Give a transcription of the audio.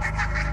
Ha ha ha!